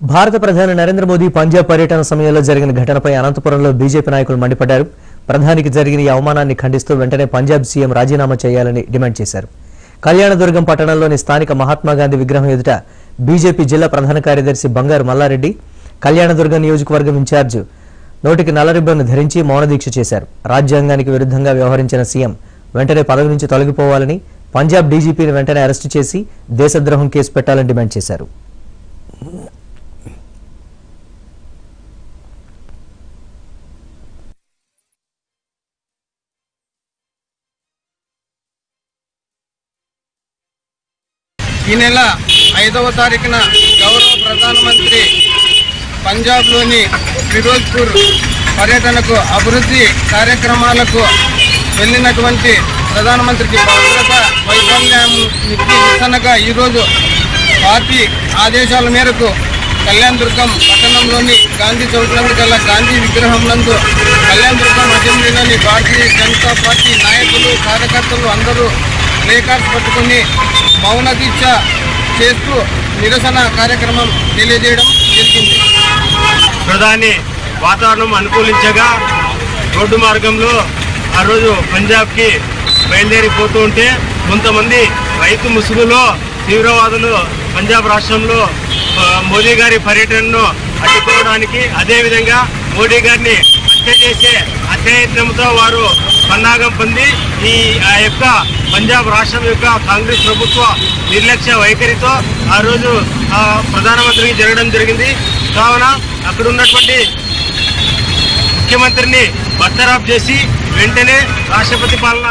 భారత ప్రధాని నరేంద్ర మోదీ పంజాబ్ పర్యటన సమయంలో జరిగిన ఘటనపై అనంతపురంలో బీజేపీ నాయకులు మండిపడ్డారు. ప్రధానికి జరిగిన ఈ అవమానాన్ని ఖండిస్తూ వెంటనే పంజాబ్ సీఎం రాజీనామా చేయాలని డిమాండ్ చేశారు. కళ్యాణదుర్గం పట్టణంలోని స్థానిక మహాత్మాగాంధీ విగ్రహం ఎదుట బీజేపీ జిల్లా ప్రధాన కార్యదర్శి బంగారు మల్లారెడ్డి కళ్యాణదుర్గం నియోజకవర్గం ఇన్ఛార్జ్ నోటికి నల్ల రిబ్బన్ను ధరించి మౌనదీక్ష చేశారు. రాజ్యాంగానికి విరుద్ధంగా వ్యవహరించిన సీఎం వెంటనే పదవి నుంచి తొలగిపోవాలని పంజాబ్ డీజీపీని వెంటనే అరెస్టు చేసి దేశద్రోహం కేసు పెట్టాలని డిమాండ్ చేశారు. ఈ నెల ఐదవ తారీఖున గౌరవ ప్రధానమంత్రి పంజాబ్లోని ఫిరోజ్పూర్ పర్యటనకు అభివృద్ధి కార్యక్రమాలకు వెళ్ళినటువంటి ప్రధానమంత్రికి భద్రత వైఫల్యం నిరసనగా ఈరోజు పార్టీ ఆదేశాల మేరకు కళ్యాణ్ దుర్గం పట్టణంలోని గాంధీ చౌక్ నందు గల గాంధీ విగ్రహం నందు కళ్యాణ్ దుర్గం అసెంబ్లీలోని భారతీయ జనతా పార్టీ నాయకులు కార్యకర్తలు అందరూ ప్లేకార్డ్స్ పట్టుకుని మౌన దీక్ష చేస్తూ నిరసన కార్యక్రమం తెలియజేయడం జరిగింది. ప్రధాని వాతావరణం అనుకూలించగా రోడ్డు మార్గంలో ఆ రోజు పంజాబ్కి బయలుదేరిపోతూ ఉంటే కొంతమంది రైతు ముసుగులో తీవ్రవాదులు పంజాబ్ రాష్ట్రంలో మోదీ గారి పర్యటనను అడ్డుకోవడానికి అదేవిధంగా మోడీ గారిని హత్య చేసే అత్యయత్నంతో వారు పన్నాగం పొంది ఈ ఆ యొక్క పంజాబ్ రాష్ట్రం యొక్క కాంగ్రెస్ ప్రభుత్వ నిర్లక్ష్య వైఖరితో ఆ రోజు ఆ, ప్రధానమంత్రికి జరగడం జరిగింది. కావున అక్కడ ఉన్నటువంటి ముఖ్యమంత్రిని బర్తరాఫ్ చేసి వెంటనే రాష్ట్రపతి పాలన